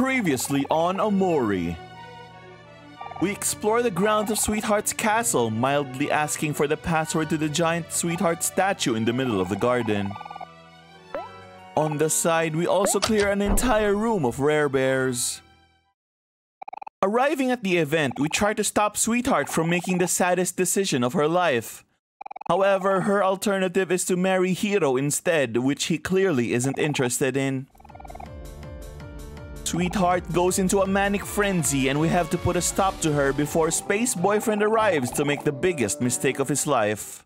Previously on Omori. We explore the grounds of Sweetheart's castle, mildly asking for the password to the giant Sweetheart statue in the middle of the garden. On the side, we also clear an entire room of rare bears. Arriving at the event, we try to stop Sweetheart from making the saddest decision of her life. However, her alternative is to marry Hero instead, which he clearly isn't interested in. Sweetheart goes into a manic frenzy and we have to put a stop to her before Space Boyfriend arrives to make the biggest mistake of his life.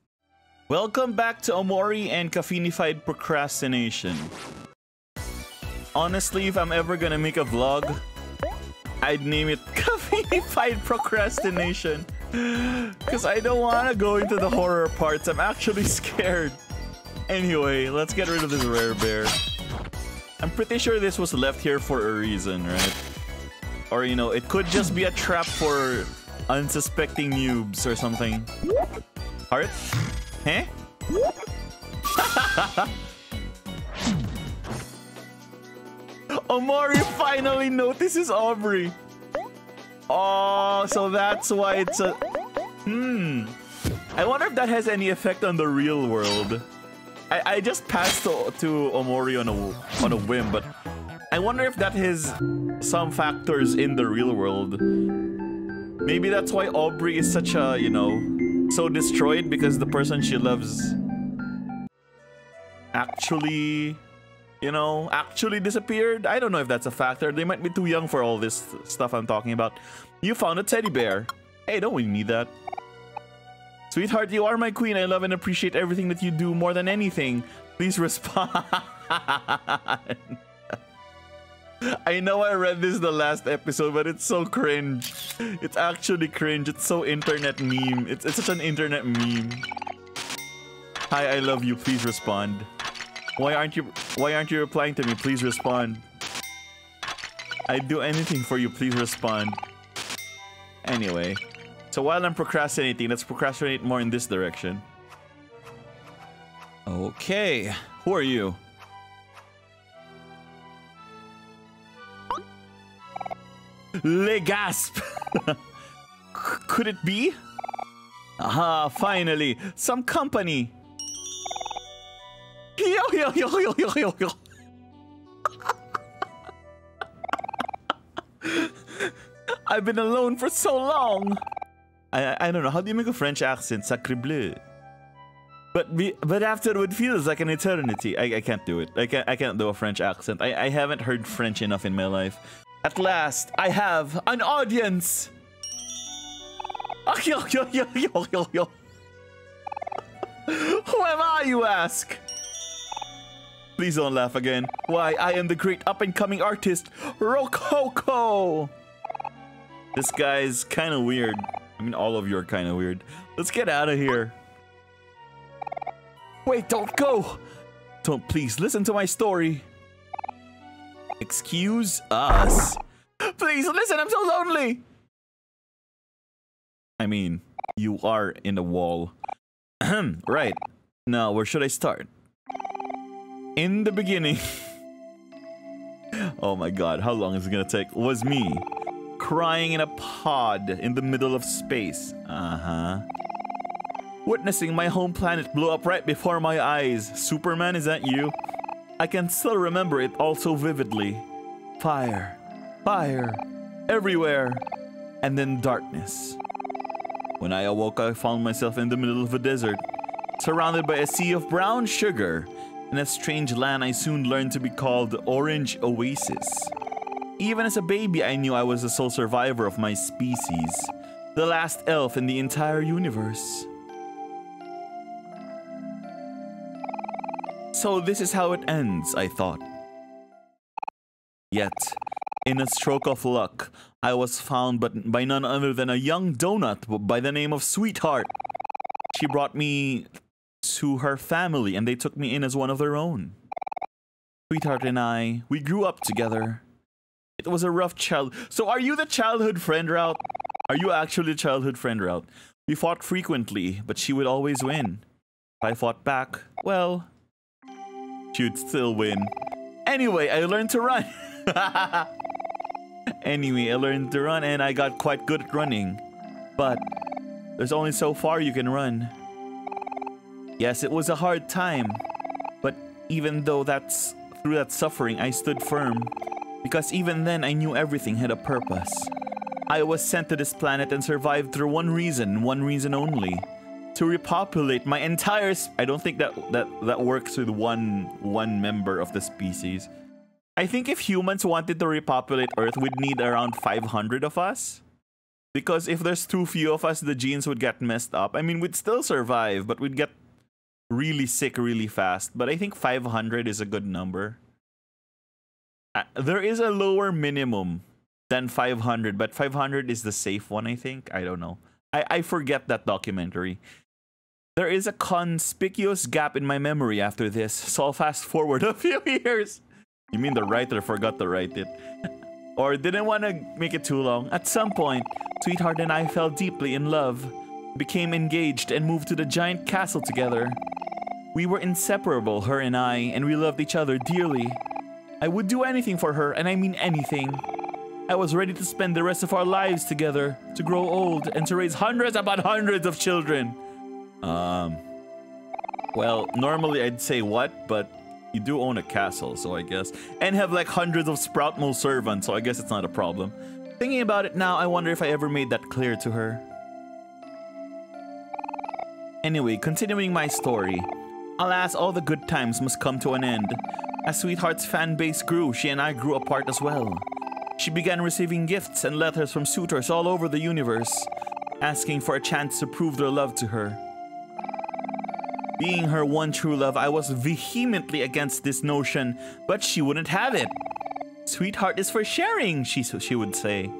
Welcome back to Omori and Caffeinified Procrastination. Honestly, if I'm ever gonna make a vlog, I'd name it Caffeinified Procrastination. Because I don't want to go into the horror parts. I'm actually scared. Anyway, let's get rid of this rare bear. I'm pretty sure this was left here for a reason, right? Or, you know, it could just be a trap for unsuspecting noobs or something. Heart? Huh? Omori finally notices Aubrey. Oh, so that's why it's a... Hmm. I wonder if that has any effect on the real world. I, I just passed to, to Omori on a, on a whim, but I wonder if that has some factors in the real world. Maybe that's why Aubrey is such a, you know, so destroyed because the person she loves actually, you know, actually disappeared. I don't know if that's a factor. They might be too young for all this stuff I'm talking about. You found a teddy bear. Hey, don't we need that? Sweetheart, you are my queen. I love and appreciate everything that you do more than anything. Please respond. I know I read this the last episode, but it's so cringe. It's actually cringe. It's so internet meme. It's, it's such an internet meme. Hi, I love you. Please respond. Why aren't you why aren't you replying to me? Please respond. I'd do anything for you. Please respond. Anyway. So while I'm procrastinating, let's procrastinate more in this direction. Okay. Who are you? Le gasp! Could it be? Aha, finally! Some company! Yo, yo, yo, yo, yo, yo, yo! I've been alone for so long! I, I don't know. How do you make a French accent? Sacre bleu. But be, but after it feels like an eternity. I, I can't do it. I can't I can't do a French accent. I, I haven't heard French enough in my life. At last, I have an audience. Yo, yo, yo, yo, yo, yo. Who am I, you ask? Please don't laugh again. Why, I am the great up-and-coming artist, Rococo. This guy's kind of weird. I mean, all of you are kind of weird. Let's get out of here. Wait, don't go! Don't please listen to my story. Excuse us. Please listen, I'm so lonely! I mean, you are in the wall. right. Now, where should I start? In the beginning. oh my god, how long is it gonna take? Was me crying in a pod in the middle of space. Uh-huh. Witnessing my home planet blow up right before my eyes. Superman, is that you? I can still remember it all so vividly. Fire. Fire. Everywhere. And then darkness. When I awoke, I found myself in the middle of a desert, surrounded by a sea of brown sugar. In a strange land I soon learned to be called Orange Oasis. Even as a baby, I knew I was the sole survivor of my species, the last elf in the entire universe. So this is how it ends, I thought. Yet, in a stroke of luck, I was found but by none other than a young donut by the name of Sweetheart. She brought me to her family and they took me in as one of their own. Sweetheart and I, we grew up together. It was a rough child. So are you the childhood friend route? Are you actually childhood friend route? We fought frequently, but she would always win. If I fought back, well, she would still win. Anyway, I learned to run. Anyway, I learned to run and I got quite good at running. But there's only so far you can run. Yes, it was a hard time. But even though that's through that suffering, I stood firm. Because even then, I knew everything had a purpose. I was sent to this planet and survived through one reason, one reason only. To repopulate my entire... I don't think that, that, that works with one, one member of the species. I think if humans wanted to repopulate Earth, we'd need around 500 of us. Because if there's too few of us, the genes would get messed up. I mean, we'd still survive, but we'd get really sick really fast. But I think 500 is a good number. Uh, there is a lower minimum than 500, but 500 is the safe one, I think. I don't know. I, I forget that documentary. There is a conspicuous gap in my memory after this, so I'll fast forward a few years. You mean the writer forgot to write it? or didn't want to make it too long. At some point, Sweetheart and I fell deeply in love, became engaged, and moved to the giant castle together. We were inseparable, her and I, and we loved each other dearly. I would do anything for her, and I mean anything. I was ready to spend the rest of our lives together, to grow old, and to raise hundreds upon hundreds of children. Um, well, normally I'd say what, but you do own a castle, so I guess. And have like hundreds of Sproutmo servants, so I guess it's not a problem. Thinking about it now, I wonder if I ever made that clear to her. Anyway, continuing my story. Alas, all the good times must come to an end. As Sweetheart's fan base grew, she and I grew apart as well. She began receiving gifts and letters from suitors all over the universe, asking for a chance to prove their love to her. Being her one true love, I was vehemently against this notion, but she wouldn't have it. Sweetheart is for sharing, she, she would say.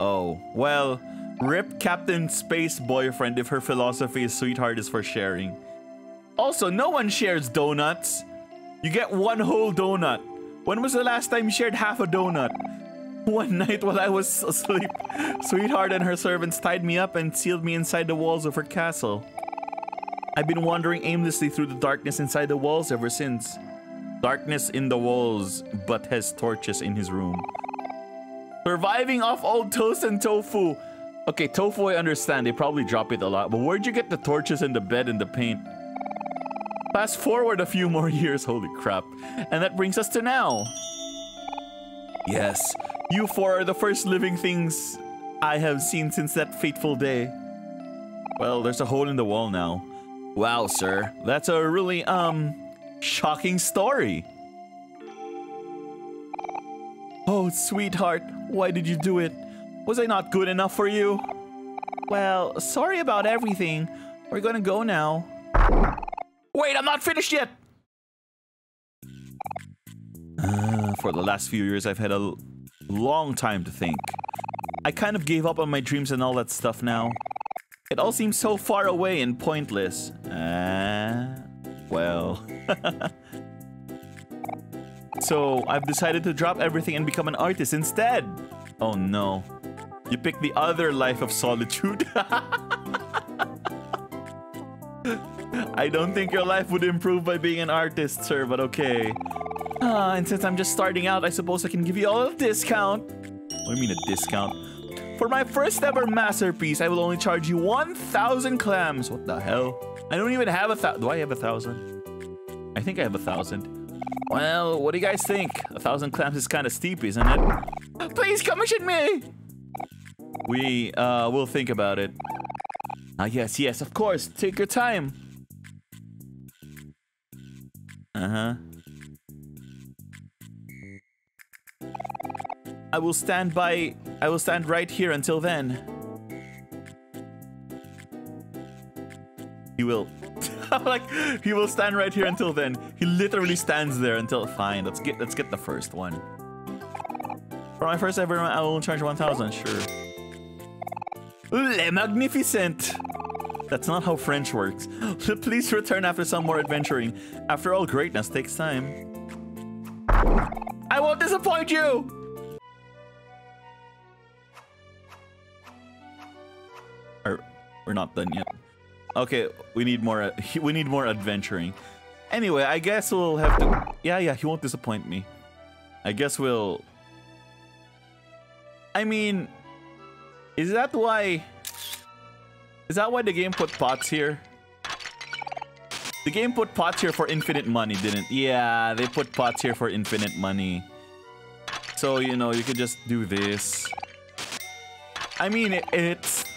Oh, well, rip Captain Space Boyfriend if her philosophy is sweetheart is for sharing. Also, no one shares donuts. You get one whole donut. When was the last time you shared half a donut? One night while I was asleep, Sweetheart and her servants tied me up and sealed me inside the walls of her castle. I've been wandering aimlessly through the darkness inside the walls ever since. Darkness in the walls, but has torches in his room. Surviving off old toast and tofu. Okay, tofu I understand, they probably drop it a lot, but where'd you get the torches and the bed and the paint? Fast forward a few more years, holy crap. And that brings us to now. Yes, you four are the first living things I have seen since that fateful day. Well, there's a hole in the wall now. Wow, sir. That's a really, um, shocking story. Oh, sweetheart, why did you do it? Was I not good enough for you? Well, sorry about everything. We're gonna go now. Wait, I'm not finished yet! Uh, for the last few years, I've had a long time to think. I kind of gave up on my dreams and all that stuff now. It all seems so far away and pointless. Ah, uh, well. so I've decided to drop everything and become an artist instead. Oh no. You picked the other life of solitude. I don't think your life would improve by being an artist, sir, but okay. Ah, and since I'm just starting out, I suppose I can give you all a discount. What do you mean a discount? For my first ever masterpiece, I will only charge you 1,000 clams. What the hell? I don't even have a thousand. Do I have a thousand? I think I have a thousand. Well, what do you guys think? A thousand clams is kind of steep, isn't it? Please commission me! We, uh, will think about it. Ah, yes, yes, of course. Take your time. I will stand by... I will stand right here until then. He will... like, he will stand right here until then. He literally stands there until... Fine, let's get let's get the first one. For my first ever, I will charge 1,000, sure. Le Magnificent! That's not how French works. Please return after some more adventuring. After all, greatness takes time. I won't disappoint you! We're not done yet. Okay, we need more. We need more adventuring. Anyway, I guess we'll have to. Yeah, yeah, he won't disappoint me. I guess we'll. I mean, is that why... Is that why the game put pots here? The game put pots here for infinite money, didn't? Yeah, they put pots here for infinite money. So, you know, you could just do this. I mean, it, it's...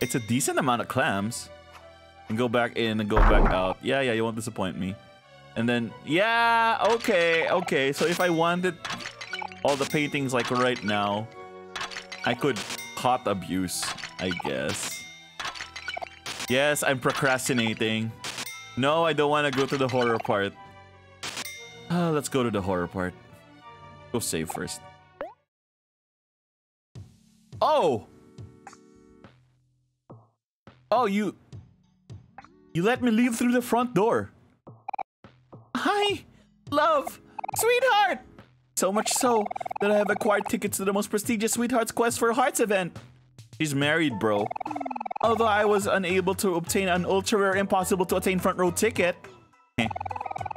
It's a decent amount of clams. And go back in and go back out. Yeah, yeah, you won't disappoint me. And then, yeah, okay, okay. So if I wanted all the paintings like right now, I could hot abuse, I guess. Yes, I'm procrastinating. No, I don't want to go to the horror part. Uh, let's go to the horror part. Go save first. Oh! Oh, you... You let me leave through the front door. Hi, love, sweetheart! So much so that I have acquired tickets to the most prestigious Sweetheart's Quest for Hearts event. She's married, bro. Although I was unable to obtain an ultra-rare impossible to attain front row ticket.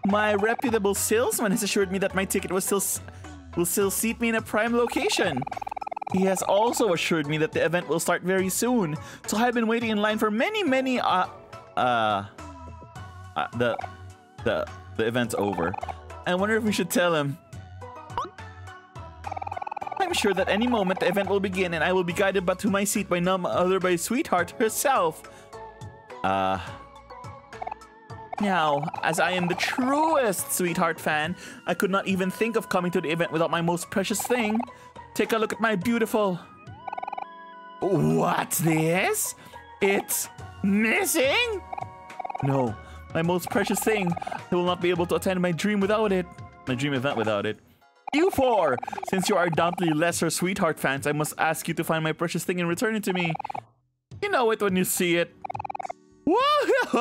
My reputable salesman has assured me that my ticket will still will still seat me in a prime location. He has also assured me that the event will start very soon, so I've been waiting in line for many, many, uh, uh, uh the, the, the event's over. I wonder if we should tell him. I'm sure that any moment the event will begin and I will be guided back to my seat by none other by Sweetheart herself. Uh... Now, as I am the truest Sweetheart fan, I could not even think of coming to the event without my most precious thing. Take a look at my beautiful... What's this? It's missing? No, my most precious thing. I will not be able to attend my dream without it. My dream event without it. You four! Since you are undoubtedly lesser sweetheart fans, I must ask you to find my precious thing and return it to me. You know it when you see it.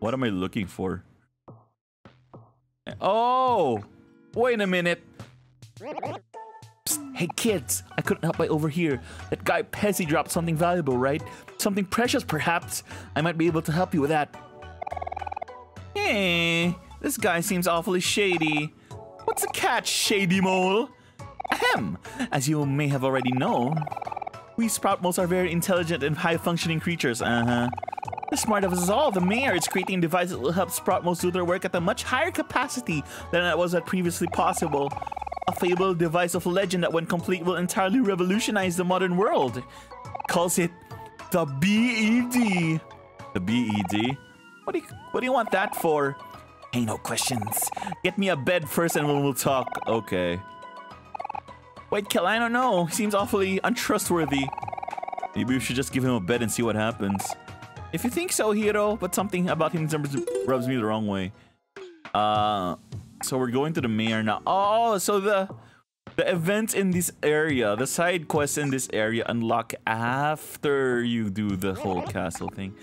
what am I looking for? Oh! Wait a minute. Psst, hey kids, I couldn't help but overhear. That guy Pessi dropped something valuable, right? Something precious, perhaps. I might be able to help you with that. Hey, this guy seems awfully shady. What's the catch, Shady Mole? Ahem! As you may have already known, we Sprout Moles are very intelligent and high-functioning creatures, uh-huh. The smart of us all, the mayor is creating a device that will help Sprout Moles do their work at a much higher capacity than it was previously possible. A fabled device of legend that when complete will entirely revolutionize the modern world. Calls it the BED. The BED? What do you, what do you want that for? Ain't no questions. Get me a bed first and we'll talk. Okay. Wait, Kel, I don't know. He seems awfully untrustworthy. Maybe we should just give him a bed and see what happens. If you think so, Hero, but something about him rubs me the wrong way. Uh, so we're going to the mayor now. Oh, so the the events in this area, the side quests in this area unlock after you do the whole castle thing.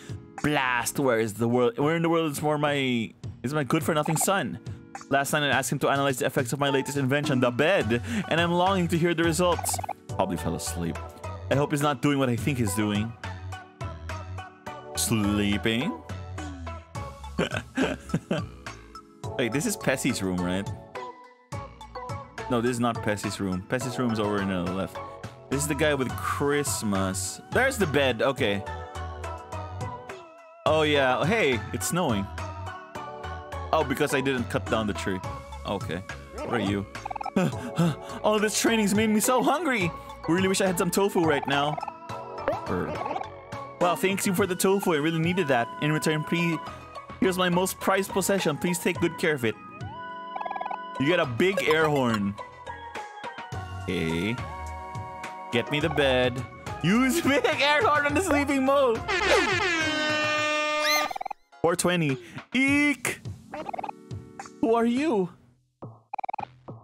Blast, where is the world? Where in the world is more my is my good for nothing son? Last night I asked him to analyze the effects of my latest invention, the bed, and I'm longing to hear the results. Probably fell asleep. I hope he's not doing what I think he's doing. Sleeping? Wait, this is Pessi's room, right? No, this is not Pessi's room. Pessi's room is over in the left. This is the guy with Christmas. There's the bed. Okay. Oh, yeah. Hey, it's snowing. Oh, because I didn't cut down the tree. Okay. What are you? All this training's made me so hungry. Really wish I had some tofu right now. Well, thanks you for the tofu. I really needed that. In return, please, here's my most prized possession. Please take good care of it. You get a big air horn. Okay. Get me the bed. Use big air horn on the sleeping mode. 420. Eek! Who are you?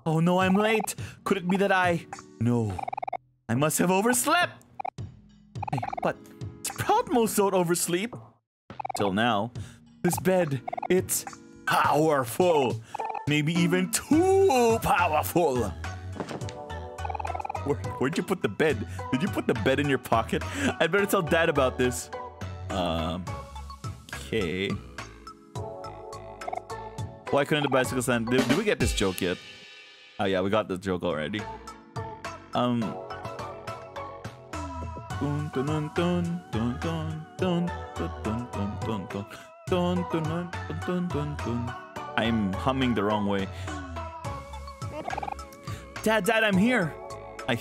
Oh no, I'm late. Could it be that I... No. I must have overslept. Hey, but Sprout Moles don't oversleep. Till now. This bed, it's powerful. Maybe even too powerful. Where, where'd you put the bed? Did you put the bed in your pocket? I'd better tell dad about this. Um, okay. Why couldn't the bicycle stand? Did, we get this joke yet? Oh yeah, we got the joke already. Um. I'm humming the wrong way. Dad, Dad, I'm here. I.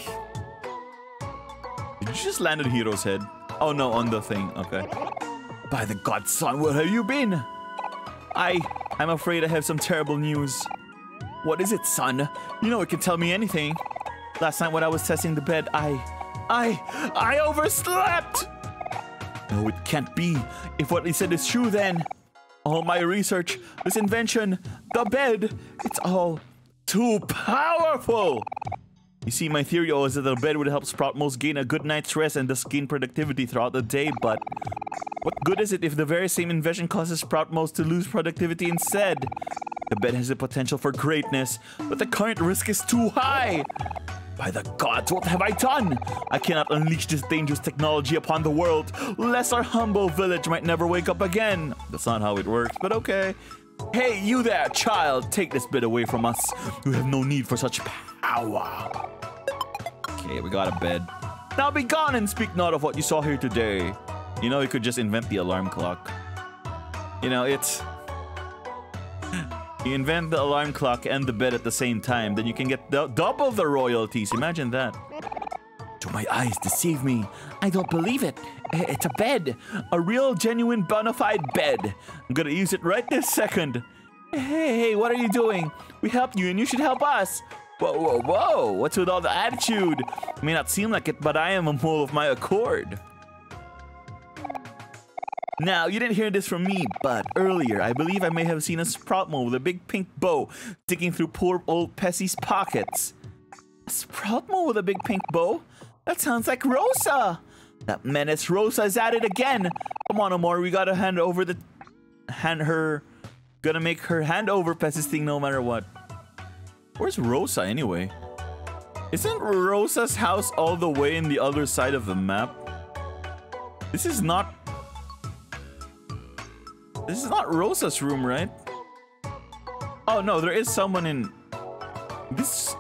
Did you just land on Hero's head? Oh no, on the thing. Okay. By the god, son, where have you been? I. I'm afraid I have some terrible news. What is it, son? You know it can tell me anything. Last night when I was testing the bed, I. I. I overslept! No, it can't be. If what he said is true, then. All my research, this invention, the bed, it's all too powerful! You see, my theory was that the bed would help Sprout Moles gain a good night's rest and thus gain productivity throughout the day, but what good is it if the very same invention causes Sprout Moles to lose productivity instead? The bed has the potential for greatness, but the current risk is too high! By the gods, what have I done? I cannot unleash this dangerous technology upon the world, lest our humble village might never wake up again. That's not how it works, but okay. Hey, you there, child, take this bit away from us. You have no need for such power. Okay, we got a bed. Now be gone and speak not of what you saw here today. You know, you could just invent the alarm clock. You know, it's... You invent the alarm clock and the bed at the same time, then you can get double the royalties. Imagine that. Do my eyes deceive me? I don't believe it. It's a bed. A real, genuine, bona fide bed. I'm gonna use it right this second. Hey, hey, what are you doing? We helped you and you should help us. Whoa, whoa, whoa. What's with all the attitude? It may not seem like it, but I am a mole of my accord. Now, you didn't hear this from me, but earlier, I believe I may have seen a sprout mole with a big pink bow digging through poor old Pessi's pockets. A sprout mole with a big pink bow? That sounds like Rosa! That menace Rosa is at it again! Come on, Amor, we gotta hand over the... Hand her... Gonna make her hand over Pessi's thing no matter what. Where's Rosa anyway? Isn't Rosa's house all the way in the other side of the map? This is not this is not Rosa's room, right? Oh no, there is someone in this.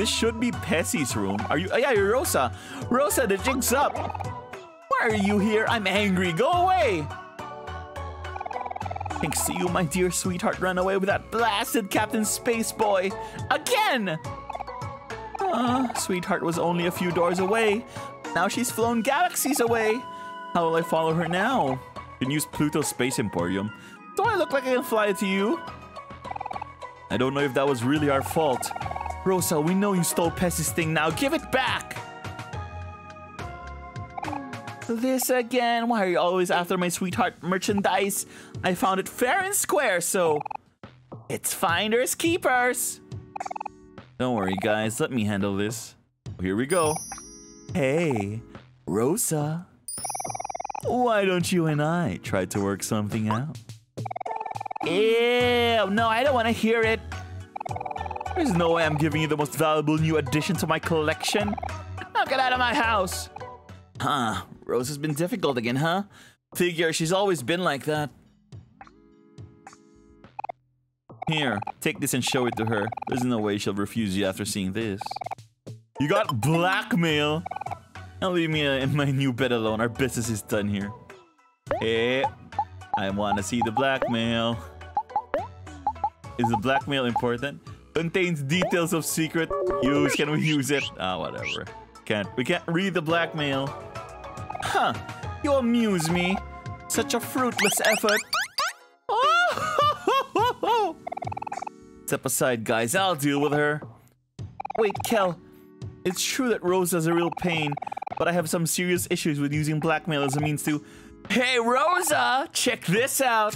This should be Pessi's room. Are you? Oh, yeah, you're Rosa. Rosa, the jig's up. Why are you here? I'm angry. Go away. Thanks to you, my dear sweetheart, run away with that blasted Captain Space Boy again. Uh, sweetheart was only a few doors away. Now she's flown galaxies away. How will I follow her now? can use Pluto's Space Emporium. Do I look like I can fly to you? I don't know if that was really our fault. Rosa, we know you stole Pessi's thing now. Give it back! This again? Why are you always after my sweetheart merchandise? I found it fair and square, so... It's finders keepers! Don't worry, guys. Let me handle this. Here we go. Hey, Rosa. Why don't you and I try to work something out? Ew, no, I don't want to hear it. There's no way I'm giving you the most valuable new addition to my collection. Now get out of my house. Huh, Rose has been difficult again, huh? Figure, she's always been like that. Here, take this and show it to her. There's no way she'll refuse you after seeing this. You got blackmail. Now leave me uh, in my new bed alone. Our business is done here. Hey, I want to see the blackmail. Is the blackmail important? Contains details of secret use. Can we use it? Ah, whatever. Can't. We can't read the blackmail. Huh. You amuse me. Such a fruitless effort. Step aside, guys. I'll deal with her. Wait, Kel. It's true that Rose has a real pain, but I have some serious issues with using blackmail as a means to... Hey, Rosa! Check this out!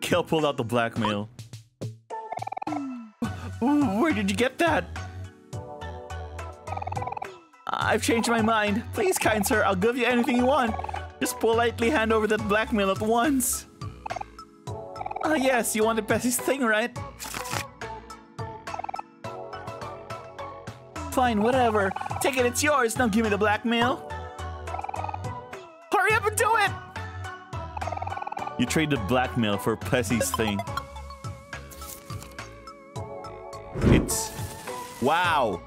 Kel pulled out the blackmail. Where did you get that? I've changed my mind. Please, kind sir, I'll give you anything you want. Just politely hand over that blackmail at once. Ah, uh, yes, you wanted Pessi's thing, right? Fine, whatever. Take it, it's yours. Now give me the blackmail. Hurry up and do it! You traded blackmail for Pessi's thing. Wow.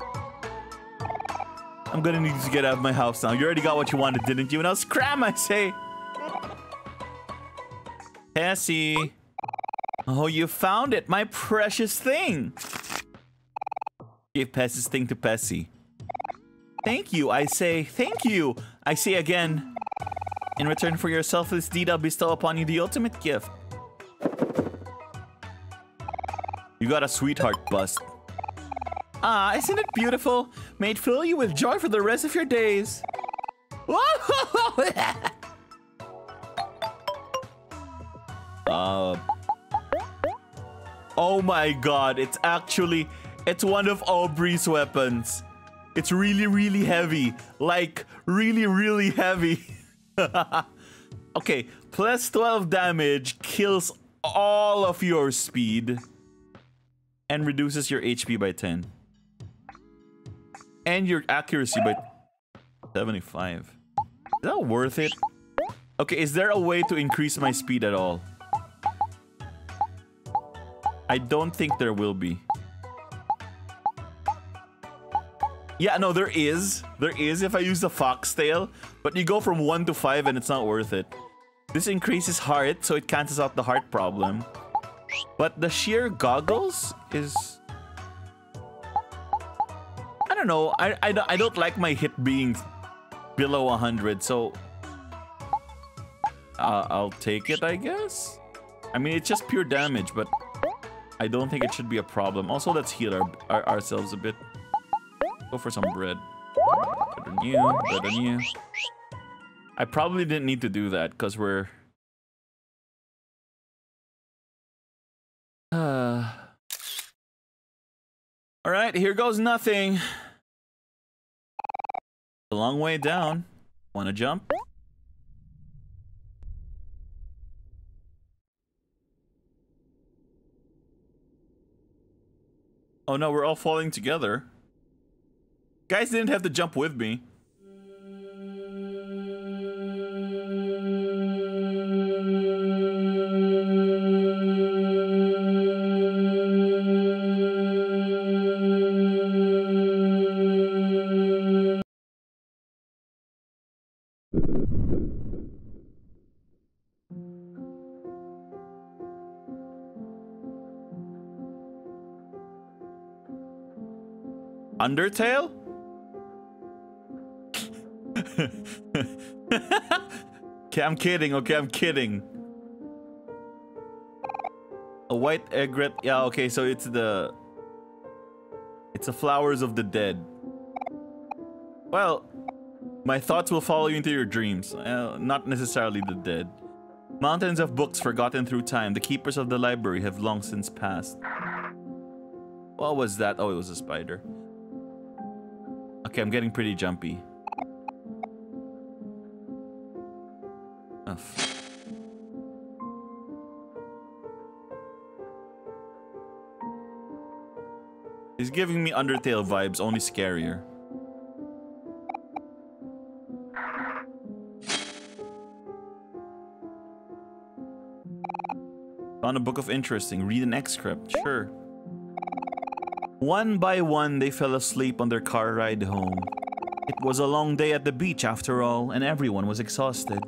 I'm gonna need to get out of my house now. You already got what you wanted, didn't you? And I was scram, I say. Tessie. Oh, you found it, my precious thing. Give Pess's thing to Pessi. Thank you, I say. Thank you, I say again. In return for your selfless deed, I'll bestow upon you the ultimate gift. You got a sweetheart bust. Ah, isn't it beautiful? May it fill you with joy for the rest of your days. uh, oh my god, it's actually, it's one of Aubrey's weapons. It's really, really heavy. Like, really, really heavy. okay, plus 12 damage kills all of your speed and reduces your HP by 10 and your accuracy by 75. Is that worth it? Okay, is there a way to increase my speed at all? I don't think there will be. Yeah, no, there is. There is if I use the foxtail. But you go from 1 to 5 and it's not worth it. This increases heart, so it cancels out the heart problem. But the sheer goggles is don't know. I, I, I don't like my hit being below 100, so... Uh, I'll take it, I guess? I mean, it's just pure damage, but I don't think it should be a problem. Also, let's heal our, our, ourselves a bit. Go for some bread. Better than you, better than you. I probably didn't need to do that, because we're... Uh... Alright, here goes nothing. A long way down. Wanna jump? Oh no, we're all falling together. Guys didn't have to jump with me. Undertale? okay, I'm kidding. Okay, I'm kidding. A white egret. Yeah, okay, so it's the... It's the flowers of the dead. Well, my thoughts will follow you into your dreams. Uh, not necessarily the dead. Mountains of books forgotten through time. The keepers of the library have long since passed. What was that? Oh, it was a spider. Okay, I'm getting pretty jumpy. He's giving me Undertale vibes, only scarier. Found a book of interesting. Read an excerpt. Sure. One by one, they fell asleep on their car ride home. It was a long day at the beach after all, and everyone was exhausted.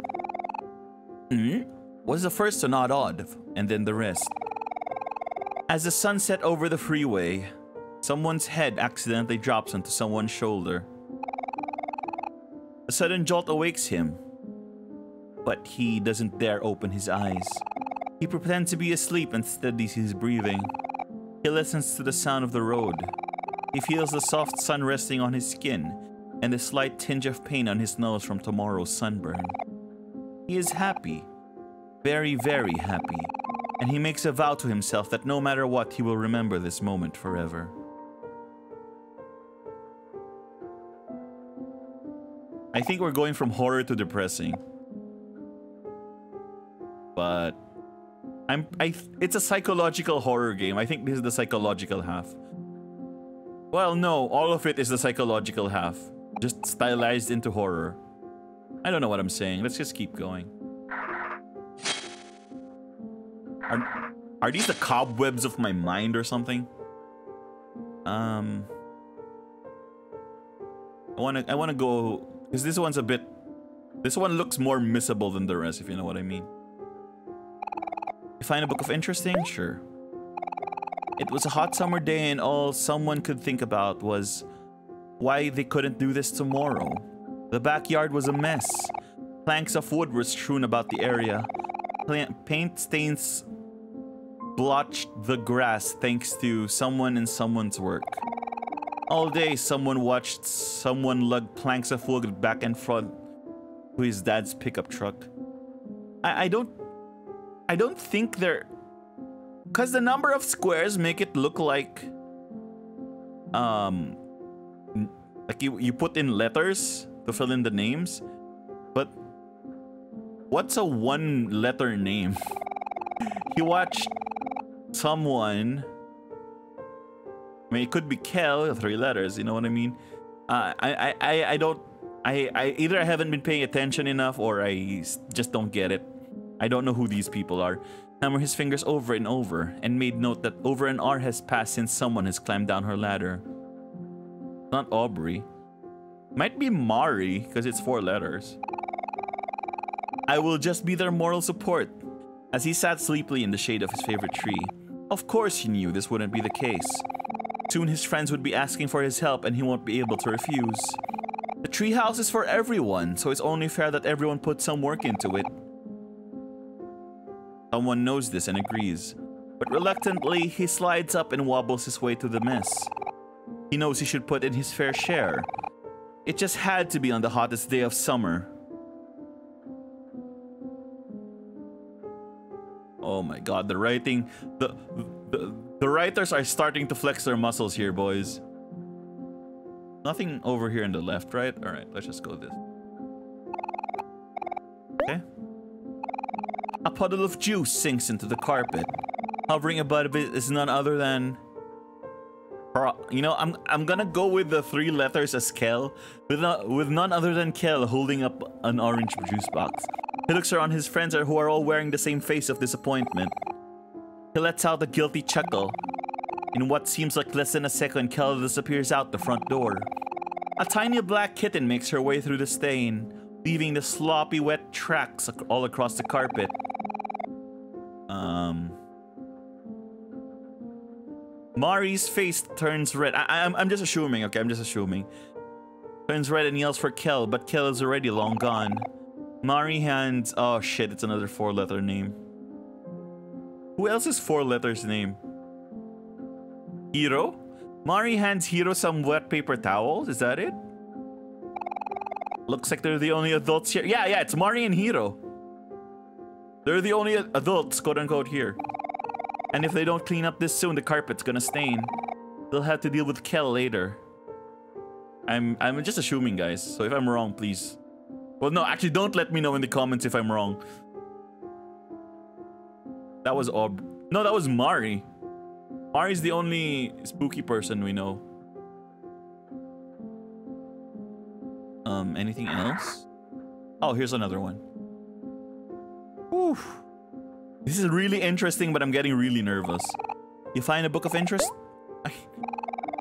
Hmm? Was the first to nod odd, and then the rest. As the sun set over the freeway, someone's head accidentally drops onto someone's shoulder. A sudden jolt awakes him, but he doesn't dare open his eyes. He pretends to be asleep and steadies his breathing. He listens to the sound of the road. He feels the soft sun resting on his skin and the slight tinge of pain on his nose from tomorrow's sunburn. He is happy, very, very happy, and he makes a vow to himself that no matter what, he will remember this moment forever. I think we're going from horror to depressing. But I'm I it's a psychological horror game. I think this is the psychological half. Well, no, all of it is the psychological half. Just stylized into horror. I don't know what I'm saying. Let's just keep going. Are, are these the cobwebs of my mind or something? Um, I wanna I wanna go because this one's a bit this one looks more missable than the rest, if you know what I mean. You find a book of interesting? Sure. It was a hot summer day and all someone could think about was why they couldn't do this tomorrow. The backyard was a mess. Planks of wood were strewn about the area. Paint stains blotched the grass thanks to someone and someone's work. All day, someone watched someone lug planks of wood back and front to his dad's pickup truck. I, I don't... I don't think they're... Because the number of squares make it look like... Um... Like you, you put in letters to fill in the names. But... What's a one-letter name? he watched someone... I mean, it could be Kel, three letters, you know what I mean? Uh, I, I, I don't I, I either I haven't been paying attention enough or I just don't get it. I don't know who these people are. Hammer his fingers over and over and made note that over an hour has passed since someone has climbed down her ladder. Not Aubrey. Might be Mari because it's four letters. I will just be their moral support. As he sat sleepily in the shade of his favorite tree. Of course he knew this wouldn't be the case. Soon his friends would be asking for his help and he won't be able to refuse. The treehouse is for everyone, so it's only fair that everyone put some work into it. Someone knows this and agrees, but reluctantly, he slides up and wobbles his way to the mess. He knows he should put in his fair share. It just had to be on the hottest day of summer. Oh my god, the writing... The, the, the writers are starting to flex their muscles here, boys. Nothing over here on the left, right? All right, let's just go this. A puddle of juice sinks into the carpet. Hovering above it is none other than... You know, I'm I'm gonna go with the three letters as Kel, with, no, with none other than Kel holding up an orange juice box. He looks around his friends who are all wearing the same face of disappointment. He lets out a guilty chuckle in what seems like less than a second, Kel disappears out the front door. A tiny black kitten makes her way through the stain, leaving the sloppy wet tracks all across the carpet. Mari's face turns red. I am I'm just assuming, okay? I'm just assuming. Turns red and yells for Kel, but Kel is already long gone. Mari hands... Oh shit, it's another four-letter name. Who else's four letters name? Hero? Mari hands Hero some wet paper towels. Is that it? Looks like they're the only adults here. Yeah, yeah, it's Mari and Hero. They're the only adults, quote unquote, here. And if they don't clean up this soon, the carpet's gonna stain. They'll have to deal with Kel later. I'm I'm just assuming, guys. So if I'm wrong, please. Well, no, actually, don't let me know in the comments if I'm wrong. That was Ob. No, that was Mari. Mari's the only spooky person we know. Um, anything else? Oh, here's another one. Oof. This is really interesting, but I'm getting really nervous. You find a book of interest?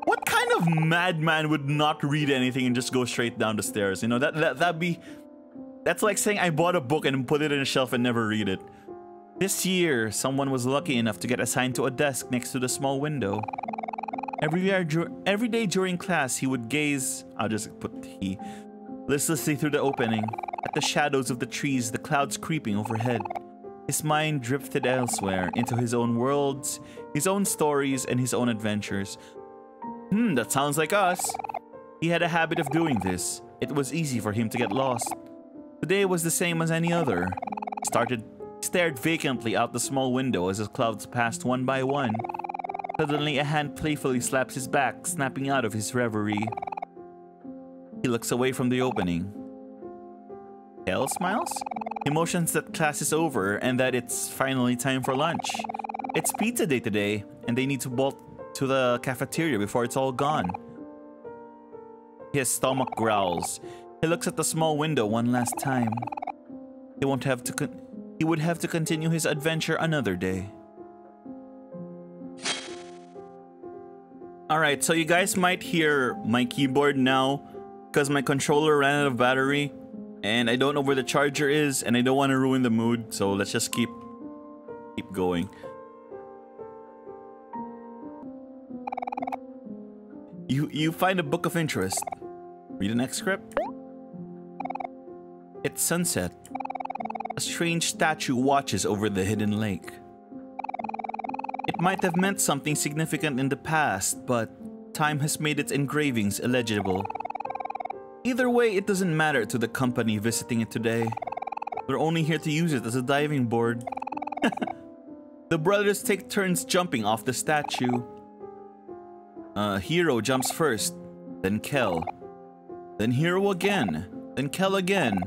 What kind of madman would not read anything and just go straight down the stairs? You know, that, that, that'd be... That's like saying I bought a book and put it in a shelf and never read it. This year, someone was lucky enough to get assigned to a desk next to the small window. Every, year, every day during class, he would gaze, I'll just put he, listlessly through the opening, at the shadows of the trees, the clouds creeping overhead. His mind drifted elsewhere, into his own worlds, his own stories, and his own adventures. Hmm, that sounds like us. He had a habit of doing this. It was easy for him to get lost. Today was the same as any other. He started stared vacantly out the small window as the clouds passed one by one. Suddenly, a hand playfully slaps his back, snapping out of his reverie. He looks away from the opening. Kel smiles? He motions that class is over and that it's finally time for lunch. It's pizza day today, and they need to bolt to the cafeteria before it's all gone. His stomach growls. He looks at the small window one last time. He won't have to he would have to continue his adventure another day. Alright, so you guys might hear my keyboard now because my controller ran out of battery and I don't know where the charger is and I don't want to ruin the mood. So let's just keep keep going. You you find a book of interest. Read the next script. It's sunset. A strange statue watches over the hidden lake. It might have meant something significant in the past, but time has made its engravings illegible. Either way, it doesn't matter to the company visiting it today. They're only here to use it as a diving board. the brothers take turns jumping off the statue. Uh, Hero jumps first, then Kel. Then Hero again, then Kel again.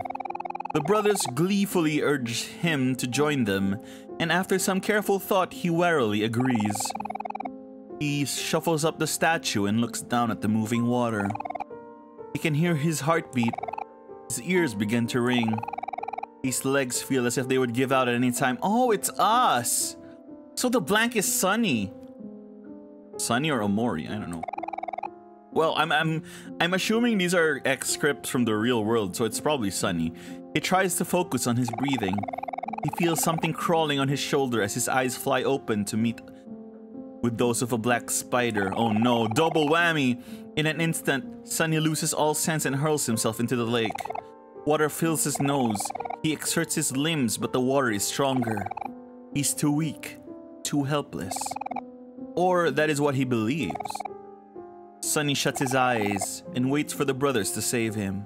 The brothers gleefully urge him to join them, and after some careful thought, he warily agrees. He shuffles up the statue and looks down at the moving water. He can hear his heartbeat. His ears begin to ring. His legs feel as if they would give out at any time. Oh, it's us! So the blank is Sunny. Sunny or Omori, I don't know. Well, I'm I'm I'm assuming these are X scripts from the real world, so it's probably Sunny. He tries to focus on his breathing. He feels something crawling on his shoulder as his eyes fly open to meet with those of a black spider. Oh no, double whammy! In an instant, Sunny loses all sense and hurls himself into the lake. Water fills his nose. He exerts his limbs, but the water is stronger. He's too weak, too helpless. Or that is what he believes. Sunny shuts his eyes and waits for the brothers to save him.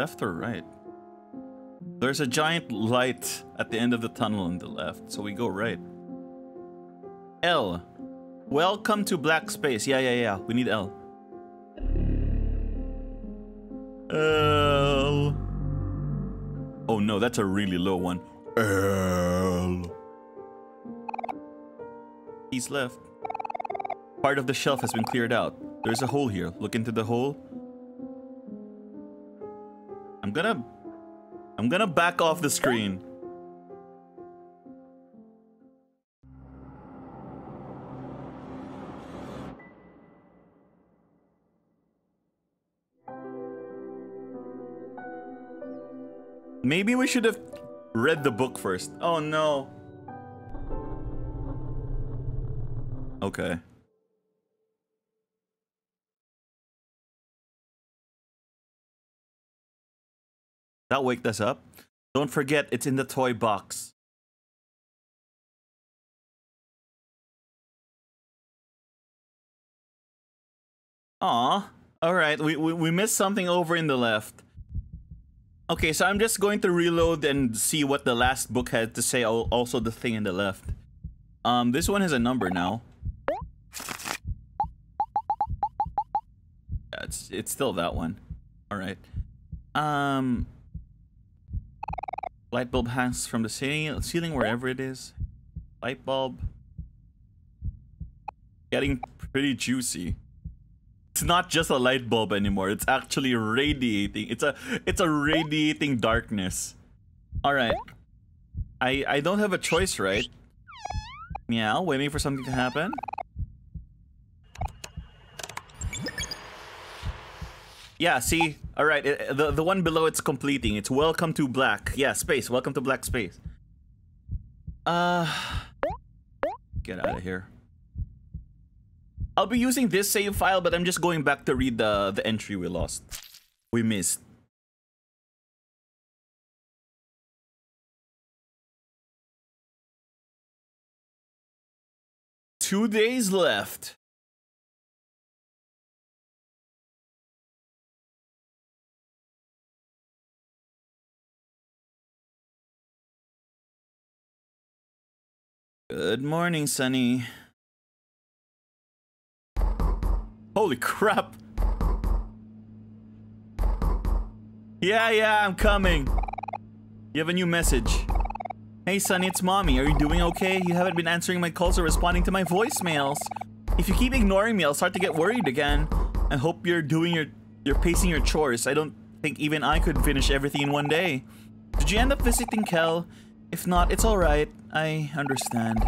Left or right? There's a giant light at the end of the tunnel on the left, so we go right. L. Welcome to black space. Yeah, yeah, yeah. We need L. L. Oh no, that's a really low one. L. He's left. Part of the shelf has been cleared out. There's a hole here. Look into the hole. I'm gonna... I'm gonna back off the screen. Maybe we should have read the book first. Oh no. Okay. That waked us up. Don't forget, it's in the toy box. Aw. Alright, we, we, we missed something over in the left. Okay, so I'm just going to reload and see what the last book had to say, also the thing in the left. Um, this one has a number now. Yeah, it's, it's still that one. Alright. Um... Light bulb hangs from the ceiling, ceiling wherever it is. Light bulb. Getting pretty juicy it's not just a light bulb anymore. It's actually radiating. It's a it's a radiating darkness. All right. I I don't have a choice, right? Meow, waiting for something to happen. Yeah, see? All right, the the one below it's completing. It's welcome to black. Yeah, space. Welcome to black space. Uh Get out of here. I'll be using this save file, but I'm just going back to read the, the entry we lost. We missed. Two days left. Good morning, Sunny. Holy crap. Yeah, yeah, I'm coming. You have a new message. Hey, Sunny, it's Mommy. Are you doing okay? You haven't been answering my calls or responding to my voicemails. If you keep ignoring me, I'll start to get worried again. I hope you're doing your... You're pacing your chores. I don't think even I could finish everything in one day. Did you end up visiting Kel? If not, it's alright. I understand.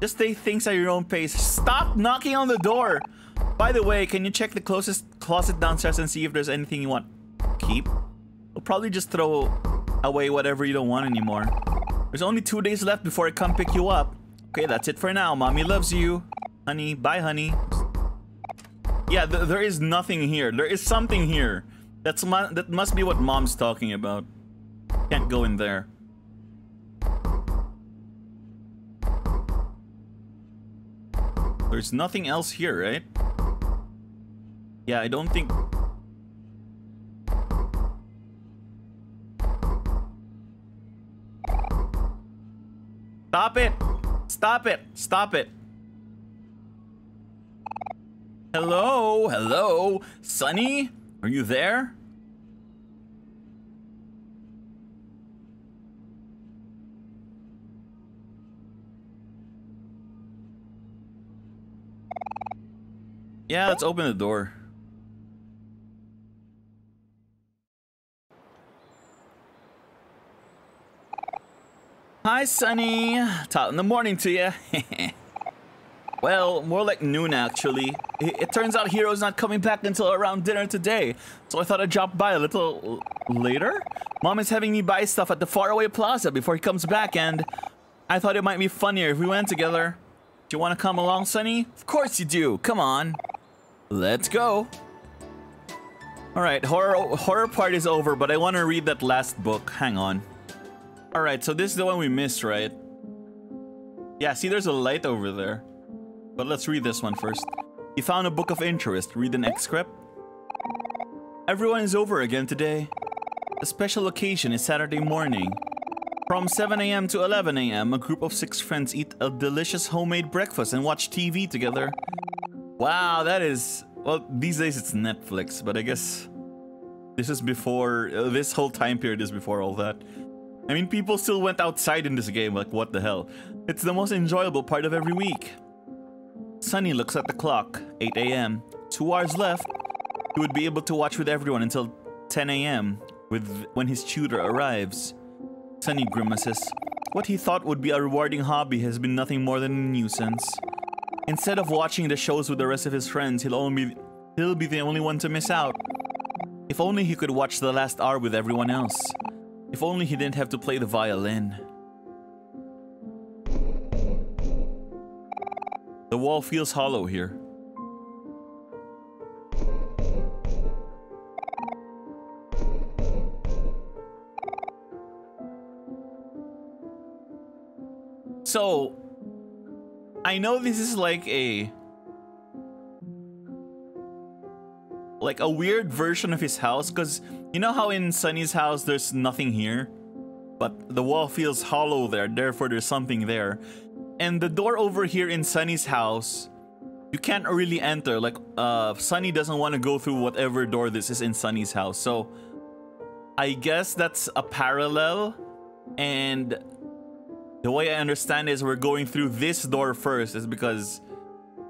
Just take things at your own pace. Stop knocking on the door! By the way, can you check the closest closet downstairs and see if there's anything you want to keep? We'll probably just throw away whatever you don't want anymore. There's only two days left before I come pick you up. Okay, that's it for now. Mommy loves you. Honey, bye honey. Yeah, th there is nothing here. There is something here. That's that must be what mom's talking about. Can't go in there. There's nothing else here, right? Yeah, I don't think... Stop it! Stop it! Stop it! Hello? Hello? Sunny? Are you there? Yeah, let's open the door. Hi, Sunny. Top in the morning to you. well, more like noon, actually. It, it, turns out Hero's not coming back until around dinner today, so I thought I'd drop by a little later. Mom is having me buy stuff at the faraway plaza before he comes back, and I thought it might be funnier if we went together. Do you want to come along, Sunny? Of course you do. Come on. Let's go. All right, horror horror part is over, but I want to read that last book. Hang on. All right, so this is the one we missed, right? Yeah, see there's a light over there. But let's read this one first. You found a book of interest. Read next script. Everyone is over again today. A special occasion is Saturday morning. From 7 a.m. to 11 a.m., a group of six friends eat a delicious homemade breakfast and watch TV together. Wow, that is... Well, these days it's Netflix, but I guess... This is before... Uh, this whole time period is before all that. I mean, people still went outside in this game, like what the hell. It's the most enjoyable part of every week. Sunny looks at the clock, 8 a.m. Two hours left. He would be able to watch with everyone until 10 a.m. with when his tutor arrives. Sunny grimaces. What he thought would be a rewarding hobby has been nothing more than a nuisance. Instead of watching the shows with the rest of his friends, he'll only be, he'll be the only one to miss out. If only he could watch the last hour with everyone else. If only he didn't have to play the violin. The wall feels hollow here. So, I know this is like a like a weird version of his house because you know how in Sunny's house there's nothing here? But the wall feels hollow there therefore there's something there. And the door over here in Sunny's house you can't really enter. Like uh Sunny doesn't want to go through whatever door this is in Sunny's house. So I guess that's a parallel and the way I understand is we're going through this door first is because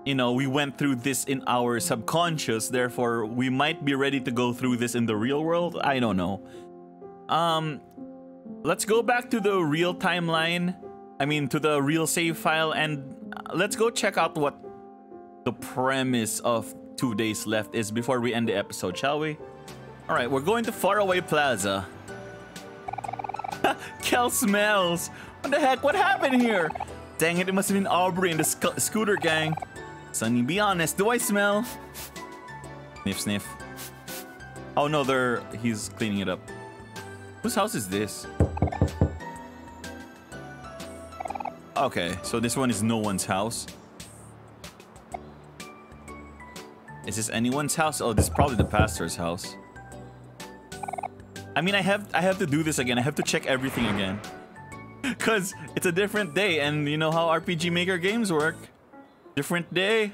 you know, we went through this in our subconscious, therefore we might be ready to go through this in the real world. I don't know. Um, let's go back to the real timeline. I mean, to the real save file, and let's go check out what the premise of Two Days Left is before we end the episode, shall we? All right, we're going to Faraway Plaza. Kel smells. What the heck? What happened here? Dang it, it must have been Aubrey and the sc scooter gang. Sunny, be honest. Do I smell? Sniff, sniff. Oh no, they're he's cleaning it up. Whose house is this? Okay, so this one is no one's house. Is this anyone's house? Oh, this is probably the pastor's house. I mean, I have I have to do this again. I have to check everything again. Cause it's a different day, and you know how RPG Maker games work. Different day.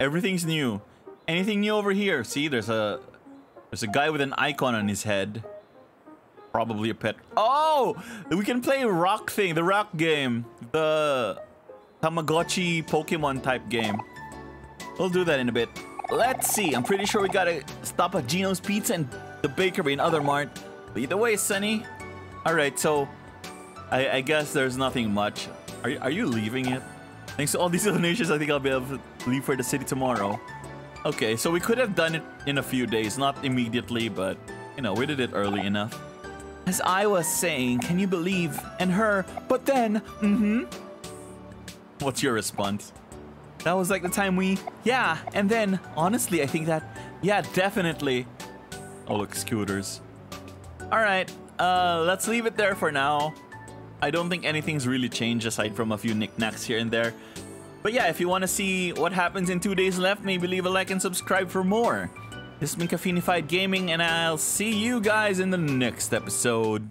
Everything's new. Anything new over here? See, there's a there's a guy with an icon on his head. Probably a pet. Oh, we can play rock thing, the rock game, the Tamagotchi Pokemon type game. We'll do that in a bit. Let's see. I'm pretty sure we gotta stop at Gino's Pizza and the bakery, and Othermart. The way, Sunny. All right, so I, I guess there's nothing much. Are you, are you leaving it? Thanks to all these donations, I think I'll be able to leave for the city tomorrow. Okay, so we could have done it in a few days, not immediately, but, you know, we did it early enough. As I was saying, can you believe? And her, but then, mm-hmm. What's your response? That was like the time we, yeah, and then, honestly, I think that, yeah, definitely. Oh, look, scooters. All right, uh, let's leave it there for now. I don't think anything's really changed aside from a few knickknacks here and there. But yeah, if you want to see what happens in two days left, maybe leave a like and subscribe for more. This has been Caffeinified Gaming, and I'll see you guys in the next episode.